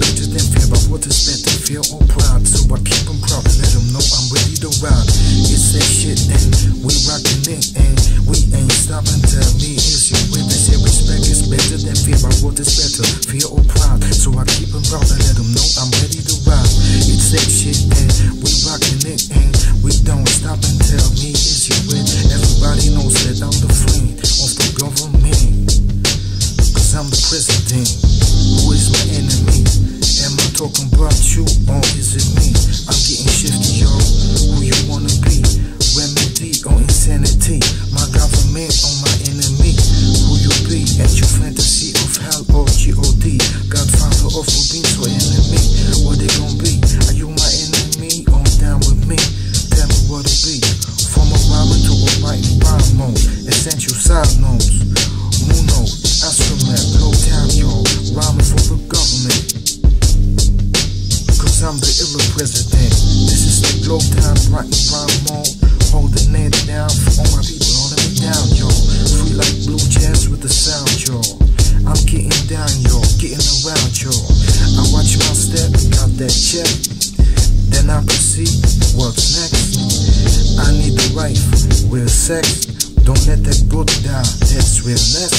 respect and fear but what is better, fear or pride. So I keep them proud and let them know I'm ready to ride. It's that shit and we rockin' it and we ain't stopping. Tell me, is you with us? Respect is better than fear. My word is better, fear or pride. So I keep them proud and let them know I'm ready to ride. It's that shit and we rockin' it and we don't stop and tell me, is you with? Everybody knows that I'm the friend of the government. Cause I'm the president. Who is my enemy? Talking about you or is it me? I'm getting shifty, down, yo, getting around, yo. I watch my step, got that check. Then I proceed, what's next? I need the wife, real sex. Don't let that good down, that's realness.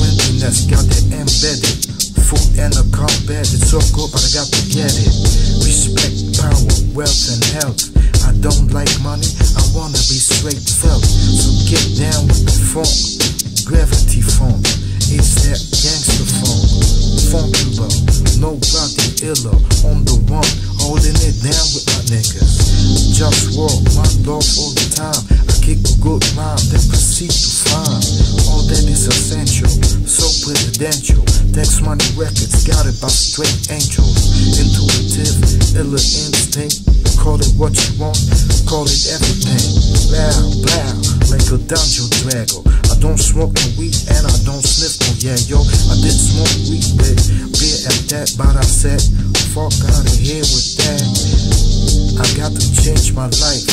Friendliness, got it embedded. Food and a combat, it's so good, but I got to get it. Respect, power, wealth, and health. I don't like money, I wanna be straight felt. So get down with the funk, gravity funk. That gangster funk, funkable. Nobody iller on the one, holding it down with my niggas. Just walk my dog all the time. I kick a good rhyme, then proceed to find all that is essential. So presidential. Text money records, it by straight angels. Intuitive, iller instinct. Call it what you want, call it everything. Blow, blow, like a dungeon dragon. I don't smoke no weed and I don't sniff no yeah, yo. I did smoke weed, but beer at that, but I said, fuck out of here with that. I got to change my life.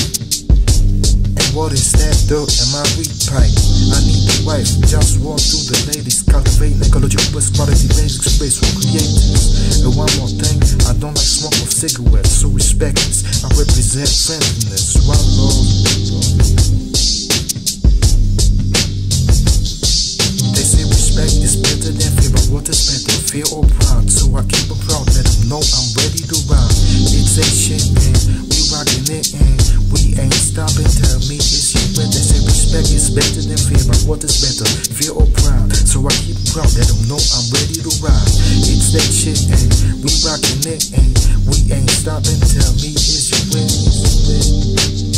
And what is that though in my weed pipe? I need a wife, just walk through the ladies, cultivate ecological best quality basic space for creators. And one more thing, I don't like smoke of cigarettes, so respect this. I represent friendliness, one love. Better than fear, what is better, fear or pride? So I keep it proud, let them know I'm ready to ride. It's a shit, man. We rockin' it, and we ain't stopping. Tell me, is you better? Say respect is better than fear, but what is better, fear or pride? So I keep it proud, let them know I'm ready to ride. It's that shit, and we rockin' it, and we ain't stopping. Tell me, is you with?